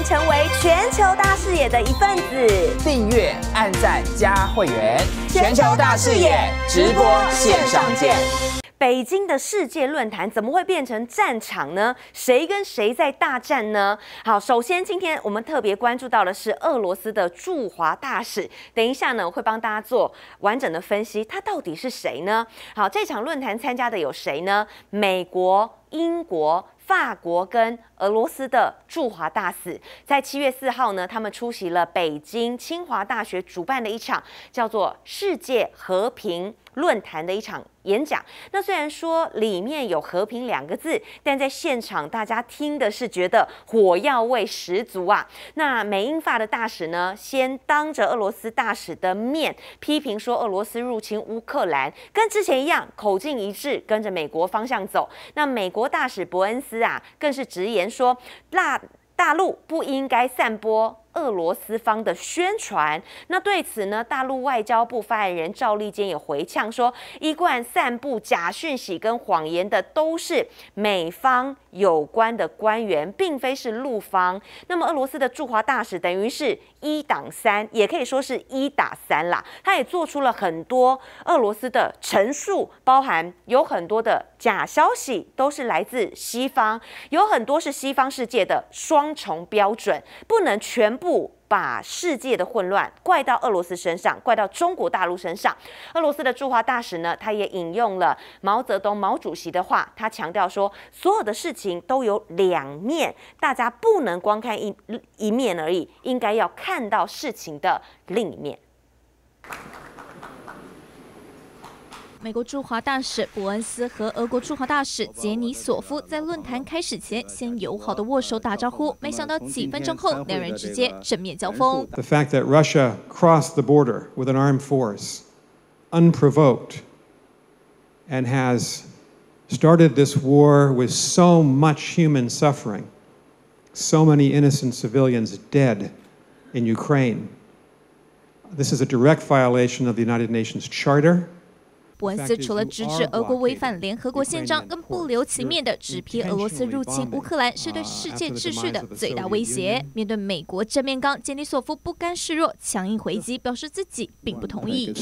团成为全球大视野的一份子。订阅、按赞、加会员，全球大视野直播线上见。北京的世界论坛怎么会变成战场呢？谁跟谁在大战呢？好，首先今天我们特别关注到的是俄罗斯的驻华大使。等一下呢，我会帮大家做完整的分析，他到底是谁呢？好，这场论坛参加的有谁呢？美国、英国。法国跟俄罗斯的驻华大使在七月四号呢，他们出席了北京清华大学主办的一场叫做“世界和平”。论坛的一场演讲，那虽然说里面有“和平”两个字，但在现场大家听的是觉得火药味十足啊。那美英法的大使呢，先当着俄罗斯大使的面批评说，俄罗斯入侵乌克兰跟之前一样口径一致，跟着美国方向走。那美国国大使伯恩斯啊，更是直言说，那大陆不应该散播。俄罗斯方的宣传，那对此呢，大陆外交部发言人赵立坚也回呛说，一贯散布假讯息跟谎言的都是美方有关的官员，并非是陆方。那么俄罗斯的驻华大使等于是一挡三，也可以说是一打三啦。他也做出了很多俄罗斯的陈述，包含有很多的假消息都是来自西方，有很多是西方世界的双重标准，不能全。不把世界的混乱怪到俄罗斯身上，怪到中国大陆身上。俄罗斯的驻华大使呢，他也引用了毛泽东毛主席的话，他强调说，所有的事情都有两面，大家不能光看一一面而已，应该要看到事情的另一面。美国驻华大使伯恩斯和俄国驻华大使杰尼索夫在论坛开始前先友好的握手打招呼，没想到几分钟后，两人直接正面交锋。The fact that Russia crossed the border with an armed force, unprovoked, and has started this war with so much human suffering, so many innocent civilians dead in Ukraine. This is a direct violation of the United Nations Charter. 文斯除了直指俄国违反联合国宪章，更不留情面地直批俄罗斯入侵乌克兰是对世界秩序的最大威胁。面对美国正面刚，杰尼索夫不甘示弱，强硬回击，表示自己并不同意。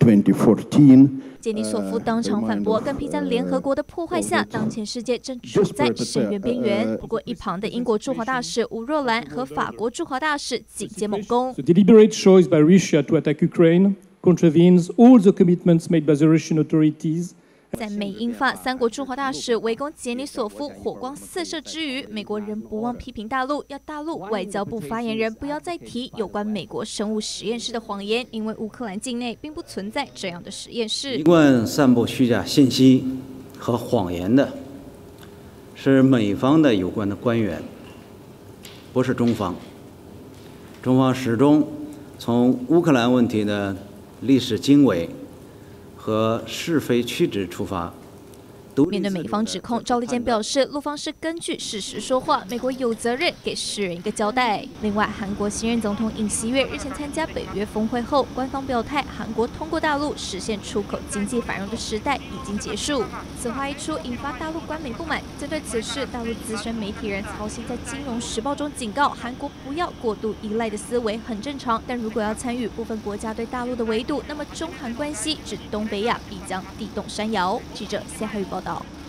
2014. 杰尼索夫当场反驳，更批在联合国的破坏下，当前世界正处在深渊边缘。不过，一旁的英国驻华大使吴若兰和法国驻华大使紧接猛攻。The deliberate choice by Russia to attack Ukraine contravenes all the commitments made by the Russian authorities. 在美英法三国驻华大使围攻杰尼索夫火光四射之余，美国人不忘批评大陆，要大陆外交部发言人不要再提有关美国生物实验室的谎言，因为乌克兰境内并不存在这样的实验室。一贯散布虚假信息和谎言的是美方的有关的官员，不是中方。中方始终从乌克兰问题的历史经纬。和是非曲直出发。面对美方指控，赵立坚表示，陆方是根据事实说话，美国有责任给世人一个交代。另外，韩国新任总统尹锡悦日前参加北约峰会后，官方表态，韩国通过大陆实现出口经济繁荣的时代已经结束。此话一出，引发大陆官媒不满。针对此事，大陆资深媒体人曹鑫在《金融时报》中警告，韩国不要过度依赖的思维很正常，但如果要参与部分国家对大陆的围堵，那么中韩关系至东北亚必将地动山摇。记者夏海宇报道。道。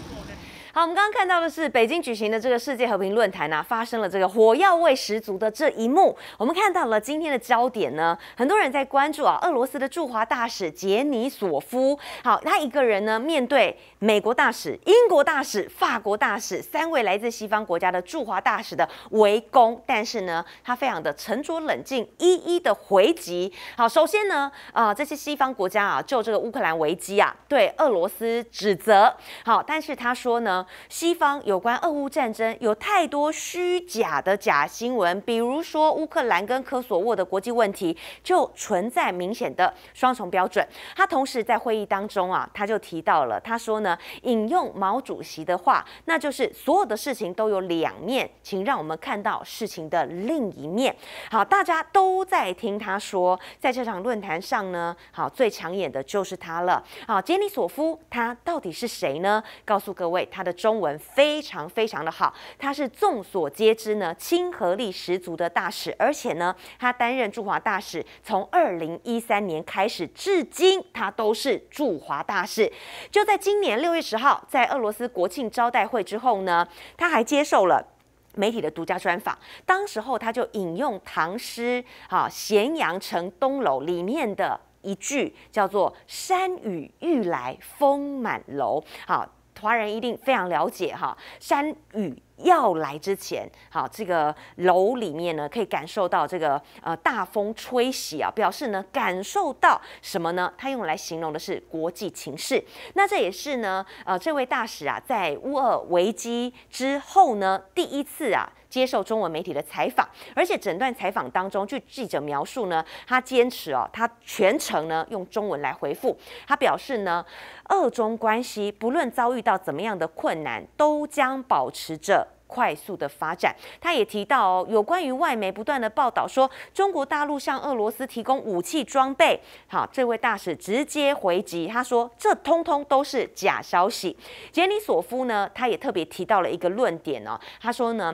好，我们刚刚看到的是北京举行的这个世界和平论坛呢，发生了这个火药味十足的这一幕。我们看到了今天的焦点呢，很多人在关注啊，俄罗斯的驻华大使杰尼索夫。好，他一个人呢，面对美国大使、英国大使、法国大使三位来自西方国家的驻华大使的围攻，但是呢，他非常的沉着冷静，一一的回击。好，首先呢，啊，这些西方国家啊，就这个乌克兰危机啊，对俄罗斯指责。好，但是他说呢。西方有关俄乌战争有太多虚假的假新闻，比如说乌克兰跟科索沃的国际问题就存在明显的双重标准。他同时在会议当中啊，他就提到了，他说呢，引用毛主席的话，那就是所有的事情都有两面，请让我们看到事情的另一面。好，大家都在听他说，在这场论坛上呢，好，最抢眼的就是他了。好，杰尼索夫他到底是谁呢？告诉各位，他的中文非常非常的好，他是众所皆知呢，亲和力十足的大使，而且呢，他担任驻华大使从二零一三年开始至今，他都是驻华大使。就在今年六月十号，在俄罗斯国庆招待会之后呢，他还接受了。媒体的独家专访，当时候他就引用唐诗《哈咸阳城东楼》里面的一句，叫做“山雨欲来风满楼”。好，华人一定非常了解哈，山雨。要来之前，好，这个楼里面呢，可以感受到这个呃大风吹袭啊，表示呢感受到什么呢？它用来形容的是国际情势。那这也是呢，呃，这位大使啊，在乌俄危机之后呢，第一次啊接受中文媒体的采访，而且整段采访当中，据记者描述呢，他坚持哦，他全程呢用中文来回复。他表示呢，俄中关系不论遭遇到怎么样的困难，都将保持着。快速的发展，他也提到哦，有关于外媒不断的报道说中国大陆向俄罗斯提供武器装备，好，这位大使直接回击，他说这通通都是假消息。杰尼索夫呢，他也特别提到了一个论点哦，他说呢。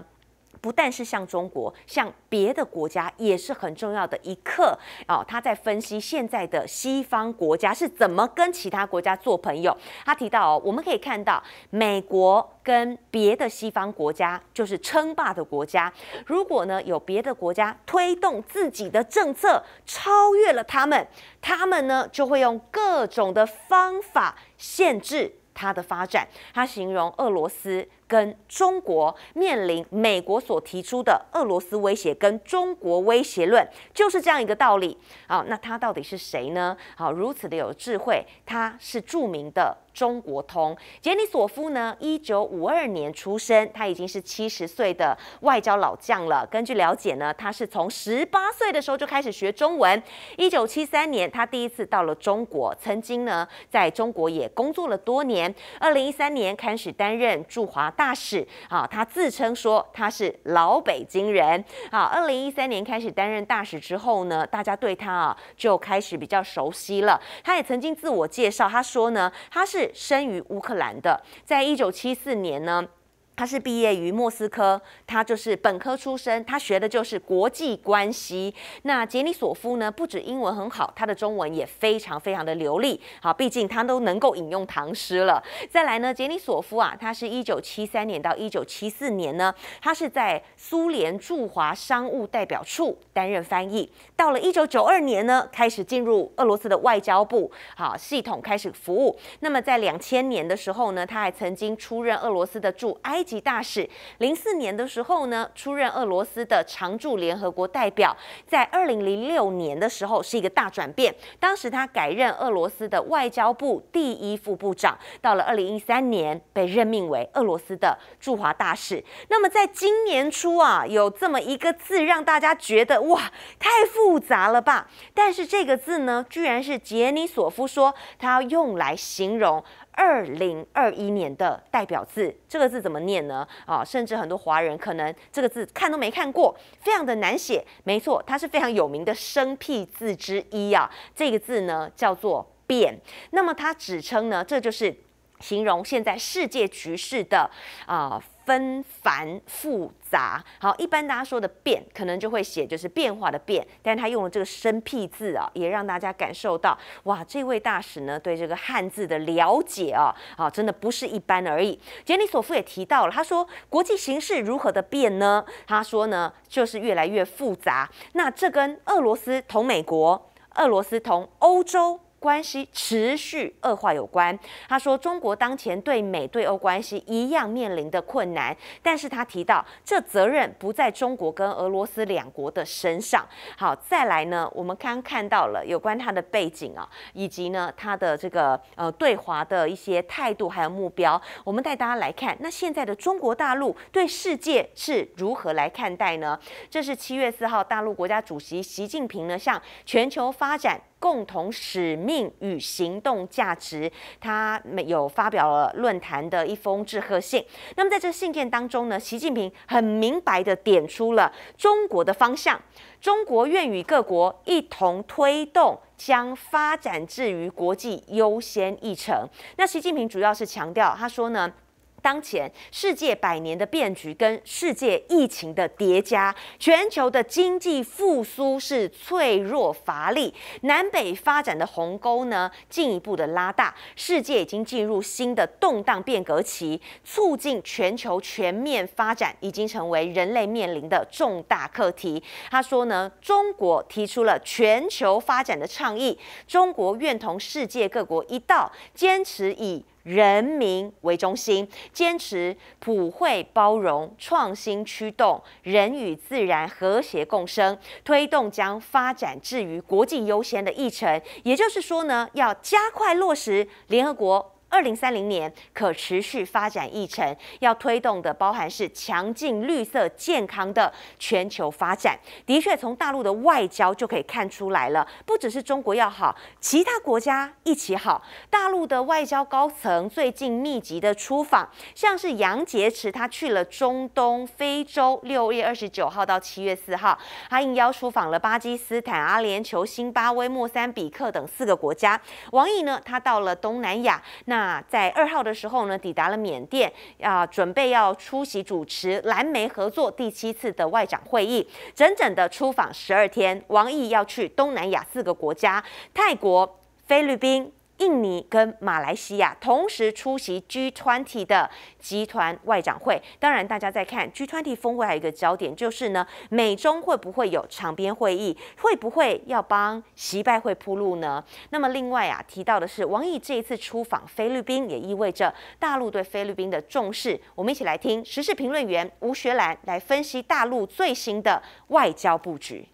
不但是像中国，像别的国家也是很重要的一课哦。他在分析现在的西方国家是怎么跟其他国家做朋友。他提到哦，我们可以看到美国跟别的西方国家就是称霸的国家。如果呢有别的国家推动自己的政策超越了他们，他们呢就会用各种的方法限制它的发展。他形容俄罗斯。跟中国面临美国所提出的俄罗斯威胁跟中国威胁论，就是这样一个道理。好，那他到底是谁呢？好，如此的有智慧，他是著名的中国通杰尼索夫呢。一九五二年出生，他已经是七十岁的外交老将了。根据了解呢，他是从十八岁的时候就开始学中文。一九七三年，他第一次到了中国，曾经呢在中国也工作了多年。二零一三年开始担任驻华。大使啊，他自称说他是老北京人啊。二零一三年开始担任大使之后呢，大家对他啊就开始比较熟悉了。他也曾经自我介绍，他说呢，他是生于乌克兰的，在一九七四年呢。他是毕业于莫斯科，他就是本科出身，他学的就是国际关系。那杰尼索夫呢，不止英文很好，他的中文也非常非常的流利。好，毕竟他都能够引用唐诗了。再来呢，杰尼索夫啊，他是一九七三年到一九七四年呢，他是在苏联驻华商务代表处担任翻译。到了一九九二年呢，开始进入俄罗斯的外交部，好系统开始服务。那么在两千年的时候呢，他还曾经出任俄罗斯的驻埃。级大使，零四年的时候呢，出任俄罗斯的常驻联合国代表。在二零零六年的时候，是一个大转变。当时他改任俄罗斯的外交部第一副部长。到了二零一三年，被任命为俄罗斯的驻华大使。那么在今年初啊，有这么一个字，让大家觉得哇，太复杂了吧？但是这个字呢，居然是杰尼索夫说他要用来形容。二零二一年的代表字，这个字怎么念呢？啊，甚至很多华人可能这个字看都没看过，非常的难写。没错，它是非常有名的生僻字之一啊。这个字呢叫做“变”，那么它指称呢，这就是形容现在世界局势的啊。纷繁复杂，好，一般大家说的变，可能就会写就是变化的变，但是他用了这个生僻字啊，也让大家感受到，哇，这位大使呢对这个汉字的了解啊，啊，真的不是一般而已。杰尼索夫也提到了，他说国际形势如何的变呢？他说呢，就是越来越复杂。那这跟俄罗斯同美国、俄罗斯同欧洲。关系持续恶化有关。他说，中国当前对美对欧关系一样面临的困难，但是他提到这责任不在中国跟俄罗斯两国的身上。好，再来呢，我们刚看到了有关他的背景啊，以及呢他的这个呃对华的一些态度还有目标，我们带大家来看，那现在的中国大陆对世界是如何来看待呢？这是七月四号，大陆国家主席习近平呢向全球发展。共同使命与行动价值，他有发表了论坛的一封致贺信。那么在这信件当中呢，习近平很明白的点出了中国的方向：中国愿与各国一同推动将发展置于国际优先议程。那习近平主要是强调，他说呢。当前世界百年的变局跟世界疫情的叠加，全球的经济复苏是脆弱乏力，南北发展的鸿沟呢进一步的拉大，世界已经进入新的动荡变革期，促进全球全面发展已经成为人类面临的重大课题。他说呢，中国提出了全球发展的倡议，中国愿同世界各国一道，坚持以。人民为中心，坚持普惠包容、创新驱动人与自然和谐共生，推动将发展置于国际优先的议程。也就是说呢，要加快落实联合国。二零三零年可持续发展议程要推动的，包含是强劲绿色健康的全球发展。的确，从大陆的外交就可以看出来了，不只是中国要好，其他国家一起好。大陆的外交高层最近密集的出访，像是杨洁篪，他去了中东、非洲，六月二十九号到七月四号，他应邀出访了巴基斯坦、阿联酋、新巴威、莫桑比克等四个国家。王毅呢，他到了东南亚，那。那在二号的时候呢，抵达了缅甸，啊，准备要出席主持蓝莓合作第七次的外长会议，整整的出访十二天。王毅要去东南亚四个国家：泰国、菲律宾。印尼跟马来西亚同时出席 G20 的集团外长会。当然，大家在看 G20 峰会还有一个焦点，就是呢，美中会不会有长边会议？会不会要帮习拜会铺路呢？那么，另外啊，提到的是王毅这一次出访菲律宾，也意味着大陆对菲律宾的重视。我们一起来听时事评论员吴学兰来分析大陆最新的外交布局。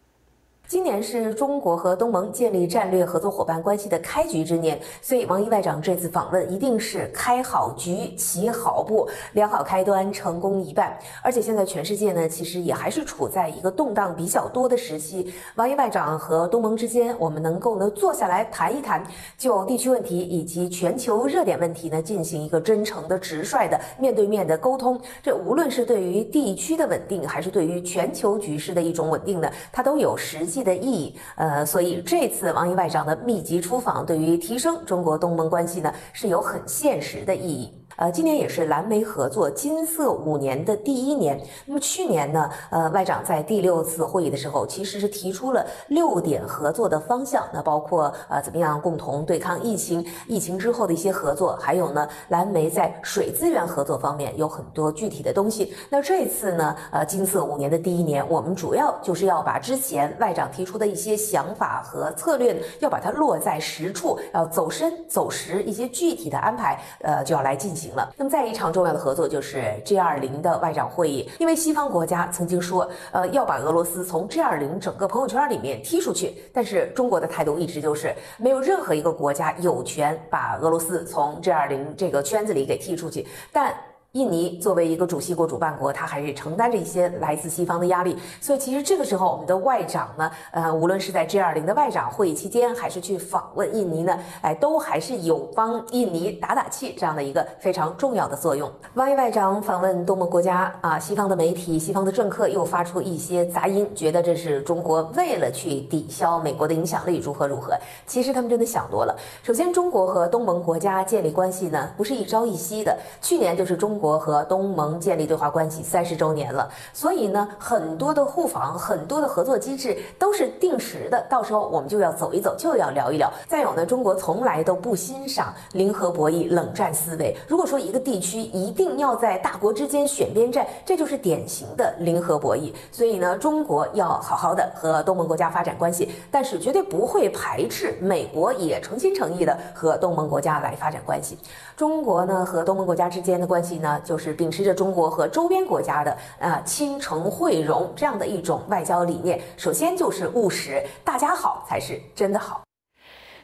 今年是中国和东盟建立战略合作伙伴关系的开局之年，所以王毅外长这次访问一定是开好局、起好步，良好开端，成功一半。而且现在全世界呢，其实也还是处在一个动荡比较多的时期。王毅外长和东盟之间，我们能够呢坐下来谈一谈，就地区问题以及全球热点问题呢进行一个真诚的、直率的面对面的沟通。这无论是对于地区的稳定，还是对于全球局势的一种稳定呢，它都有实际。的意义，呃，所以这次王毅外长的密集出访，对于提升中国东盟关系呢，是有很现实的意义。呃，今年也是蓝莓合作金色五年的第一年。那么去年呢，呃，外长在第六次会议的时候，其实是提出了六点合作的方向。那包括呃，怎么样共同对抗疫情，疫情之后的一些合作，还有呢，蓝莓在水资源合作方面有很多具体的东西。那这次呢，呃，金色五年的第一年，我们主要就是要把之前外长提出的一些想法和策略，要把它落在实处，要走深走实，一些具体的安排，呃，就要来进行。行了，那么再一场重要的合作就是 G 二零的外长会议，因为西方国家曾经说，呃，要把俄罗斯从 G 二零整个朋友圈里面踢出去，但是中国的态度一直就是没有任何一个国家有权把俄罗斯从 G 二零这个圈子里给踢出去，但。印尼作为一个主席国、主办国，它还是承担着一些来自西方的压力。所以，其实这个时候，我们的外长呢，呃，无论是在 G20 的外长会议期间，还是去访问印尼呢，哎，都还是有帮印尼打打气这样的一个非常重要的作用。王毅外长访问东盟国家啊，西方的媒体、西方的政客又发出一些杂音，觉得这是中国为了去抵消美国的影响力，如何如何。其实他们真的想多了。首先，中国和东盟国家建立关系呢，不是一朝一夕的。去年就是中。国和东盟建立对华关系三十周年了，所以呢，很多的互访、很多的合作机制都是定时的，到时候我们就要走一走，就要聊一聊。再有呢，中国从来都不欣赏零和博弈、冷战思维。如果说一个地区一定要在大国之间选边站，这就是典型的零和博弈。所以呢，中国要好好的和东盟国家发展关系，但是绝对不会排斥美国也诚心诚意的和东盟国家来发展关系。中国呢和东盟国家之间的关系呢，就是秉持着中国和周边国家的呃亲诚惠容这样的一种外交理念。首先就是务实，大家好才是真的好。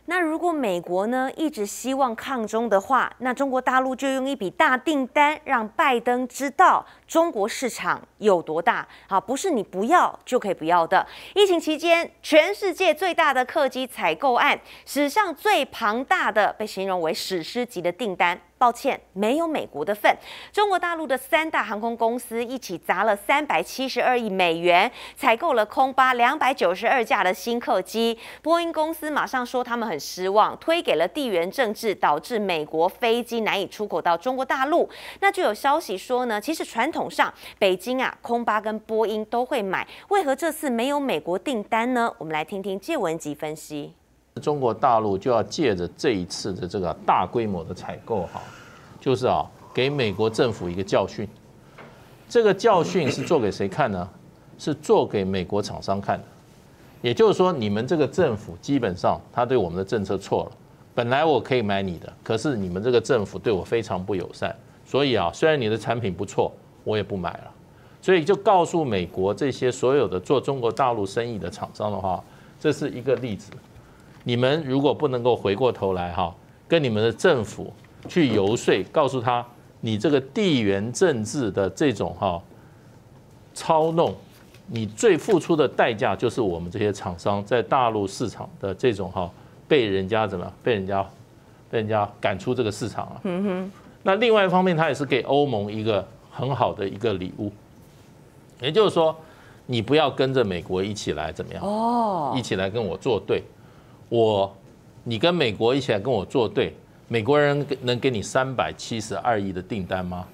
那如果美国呢一直希望抗中的话，那中国大陆就用一笔大订单让拜登知道中国市场有多大。好，不是你不要就可以不要的。疫情期间，全世界最大的客机采购案，史上最庞大的，被形容为史诗级的订单。抱歉，没有美国的份。中国大陆的三大航空公司一起砸了三百七十二亿美元，采购了空巴两百九十二架的新客机。波音公司马上说他们很失望，推给了地缘政治，导致美国飞机难以出口到中国大陆。那就有消息说呢，其实传统上北京啊，空巴跟波音都会买，为何这次没有美国订单呢？我们来听听谢文吉分析。中国大陆就要借着这一次的这个大规模的采购，哈，就是啊，给美国政府一个教训。这个教训是做给谁看呢？是做给美国厂商看的。也就是说，你们这个政府基本上他对我们的政策错了。本来我可以买你的，可是你们这个政府对我非常不友善，所以啊，虽然你的产品不错，我也不买了。所以就告诉美国这些所有的做中国大陆生意的厂商的话，这是一个例子。你们如果不能够回过头来哈，跟你们的政府去游说，告诉他你这个地缘政治的这种哈操弄，你最付出的代价就是我们这些厂商在大陆市场的这种哈被人家怎么被人家被人家赶出这个市场了。嗯哼。那另外一方面，他也是给欧盟一个很好的一个礼物，也就是说，你不要跟着美国一起来怎么样？哦，一起来跟我作对。我，你跟美国一起来跟我作对，美国人能给你三百七十二亿的订单吗？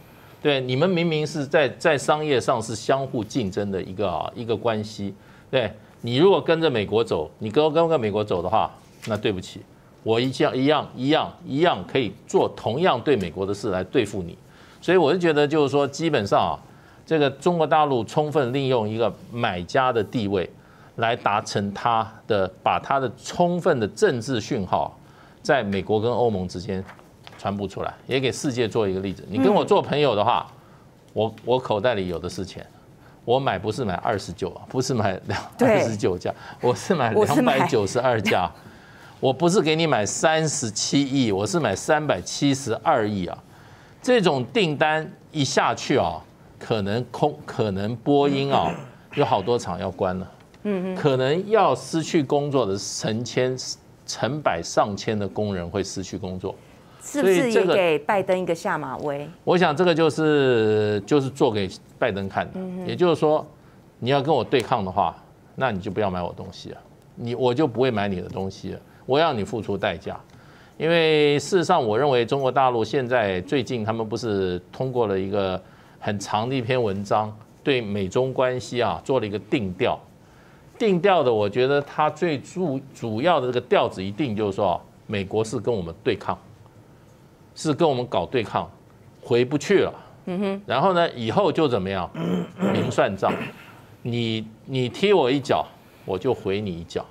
对，你们明明是在在商业上是相互竞争的一个啊一个关系。对你如果跟着美国走，你跟跟跟美国走的话，那对不起，我一样一样一样一样可以做同样对美国的事来对付你。所以我是觉得就是说，基本上啊，这个中国大陆充分利用一个买家的地位。来达成它的，把它的充分的政治讯号，在美国跟欧盟之间传播出来，也给世界做一个例子。你跟我做朋友的话，我我口袋里有的是钱，我买不是买二十九啊，不是买两二十九架，我是买两百九十二架，我不是给你买三十七亿，我是买三百七十二亿啊。这种订单一下去哦，可能空，可能波音哦，有好多厂要关了。嗯，可能要失去工作的成千、成百上千的工人会失去工作，是不是也给拜登一个下马威？我想这个就是就是做给拜登看的，也就是说，你要跟我对抗的话，那你就不要买我东西啊，你我就不会买你的东西了，我要你付出代价。因为事实上，我认为中国大陆现在最近他们不是通过了一个很长的一篇文章，对美中关系啊做了一个定调。定调的，我觉得它最主主要的这个调子一定就是说，美国是跟我们对抗，是跟我们搞对抗，回不去了。嗯哼。然后呢，以后就怎么样，明算账，你你踢我一脚，我就回你一脚，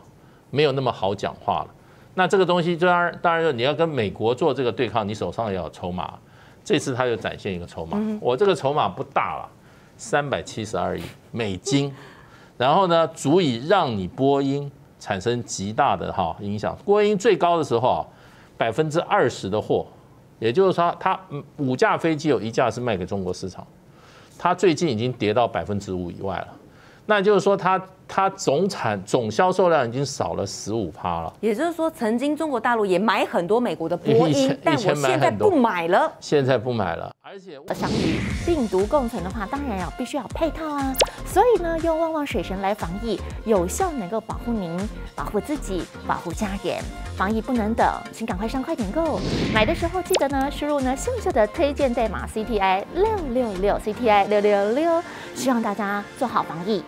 没有那么好讲话了。那这个东西，当然当然，你要跟美国做这个对抗，你手上要有筹码。这次他就展现一个筹码，我这个筹码不大了，三百七十二亿美金。然后呢，足以让你波音产生极大的哈影响。波音最高的时候啊，百分之二十的货，也就是说，它五架飞机有一架是卖给中国市场，它最近已经跌到百分之五以外了。那就是说，它它总产总销售量已经少了十五趴了。也就是说，曾经中国大陆也买很多美国的波音，但我现在不买了。现在不买了，而且想与病毒共存的话，当然要必须要配套啊。所以呢，用旺旺水神来防疫，有效能够保护您、保护自己、保护家人。防疫不能等，请赶快上快点购。买的时候记得呢，输入呢秀秀的推荐代码 CTI 六六六 CTI 六六六，希望大家做好防疫。